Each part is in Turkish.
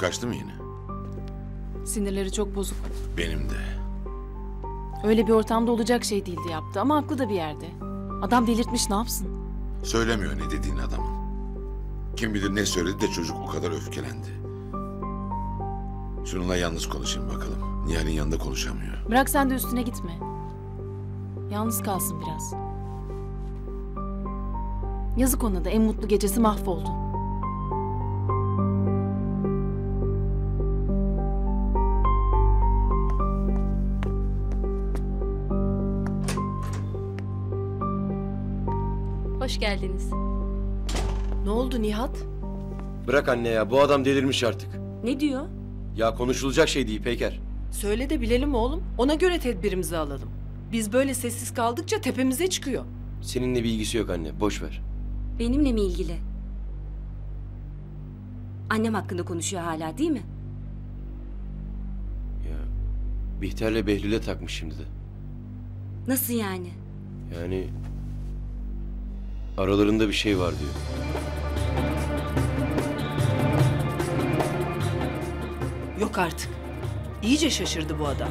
kaçtı mı yine? Sinirleri çok bozuk. Benim de. Öyle bir ortamda olacak şey değildi yaptı ama haklı da bir yerde. Adam delirtmiş ne yapsın? Söylemiyor ne dediğini adamın. Kim bilir ne söyledi de çocuk o kadar öfkelendi. Şununla yalnız konuşayım bakalım. Nihal'in yanında konuşamıyor. Bırak sen de üstüne gitme. Yalnız kalsın biraz. Yazık ona da en mutlu gecesi mahvoldu. Hoş geldiniz. Ne oldu Nihat? Bırak anne ya bu adam delirmiş artık. Ne diyor? Ya konuşulacak şey değil Peyker. Söyle de bilelim oğlum. Ona göre tedbirimizi alalım. Biz böyle sessiz kaldıkça tepemize çıkıyor. Seninle bir ilgisi yok anne boş ver. Benimle mi ilgili? Annem hakkında konuşuyor hala değil mi? Ya Bihter'le Behlül'e takmış şimdi de. Nasıl yani? Yani aralarında bir şey var diyor. Yok artık. İyice şaşırdı bu adam.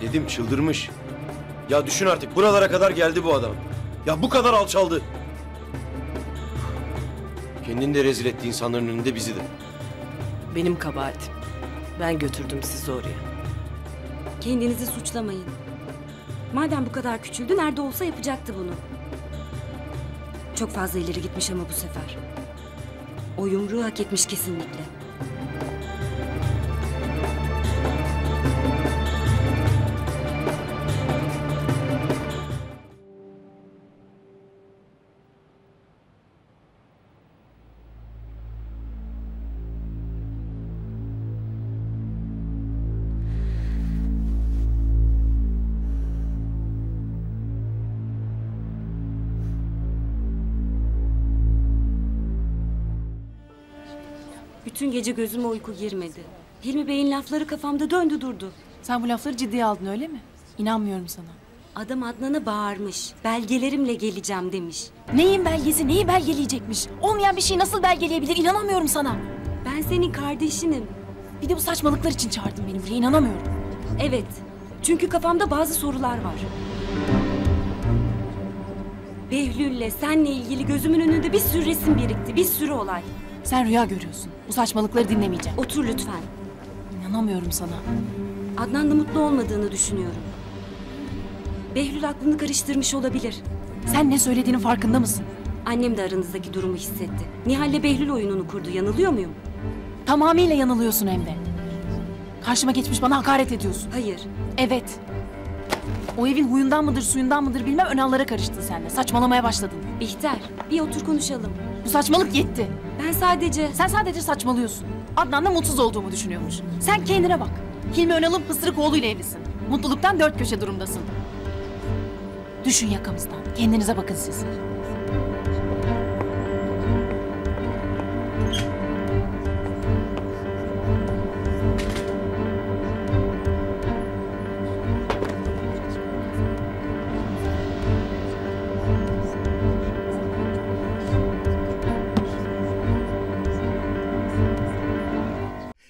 Dedim çıldırmış. Ya düşün artık buralara kadar geldi bu adam. Ya bu kadar alçaldı. Kendini de rezil etti insanların önünde bizi de. Benim kabahatim. Ben götürdüm sizi oraya. Kendinizi suçlamayın. Madem bu kadar küçüldü nerede olsa yapacaktı bunu. Çok fazla ileri gitmiş ama bu sefer. O yumruğu hak etmiş kesinlikle. Bütün gece gözüme uyku girmedi. Hilmi Bey'in lafları kafamda döndü durdu. Sen bu lafları ciddiye aldın öyle mi? İnanmıyorum sana. Adam Adnan'a bağırmış. Belgelerimle geleceğim demiş. Neyin belgesi, neyi belgeleyecekmiş? Olmayan bir şeyi nasıl belgeleyebilir? İnanamıyorum sana. Ben senin kardeşinim. Bir de bu saçmalıklar için çağırdın beni buraya. İnanamıyorum. Evet. Çünkü kafamda bazı sorular var. Behlül'le senle ilgili gözümün önünde bir sürü resim birikti. Bir sürü olay. Sen rüya görüyorsun. Bu saçmalıkları dinlemeyeceğim. Otur lütfen. İnanamıyorum sana. Adnan'la mutlu olmadığını düşünüyorum. Behlül aklını karıştırmış olabilir. Sen ne söylediğinin farkında mısın? Annem de aranızdaki durumu hissetti. Nihal'le Behlül oyununu kurdu. Yanılıyor muyum? Tamamıyla yanılıyorsun hem de. Karşıma geçmiş bana hakaret ediyorsun. Hayır. Evet. O evin huyundan mıdır suyundan mıdır bilmem önallara karıştın sen de. Saçmalamaya başladın. Bihter, bir otur konuşalım. Bu saçmalık yetti. Ben sadece... Sen sadece saçmalıyorsun. Adnan da mutsuz olduğumu düşünüyormuş. Sen kendine bak. Hilmi Önal'ın pısırık oğluyla evlisin. Mutluluktan dört köşe durumdasın. Düşün yakamızdan. Kendinize bakın siz.